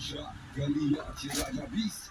Shot, Goliath, you like a beast.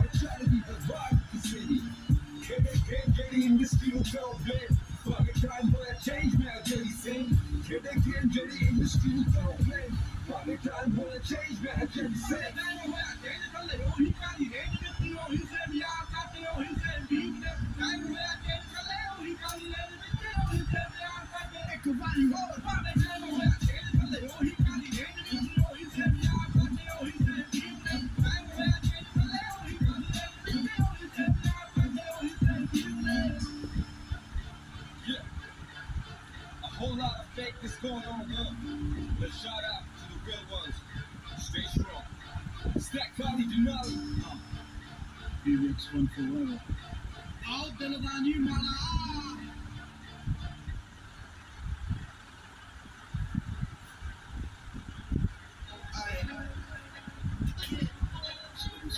industry will go big. Fuck it, try and change now, Jelly Sing. Kede kede industry will go big. Fuck it, try and change now, Jelly Sing. Yeah. Whole lot of going on, huh? But shout out to the real ones. Stay strong. Stack Kali Denali. Uh, Remix one forever. De la nu mala.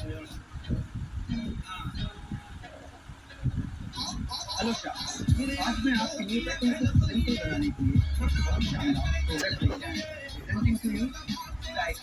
Hello Shyam आज मैं आपके लिए packing को simple बनाने के लिए बहुत शानदार प्रोडक्ट लेके आया हूँ प्रेजेंटिंग टू यू लाइक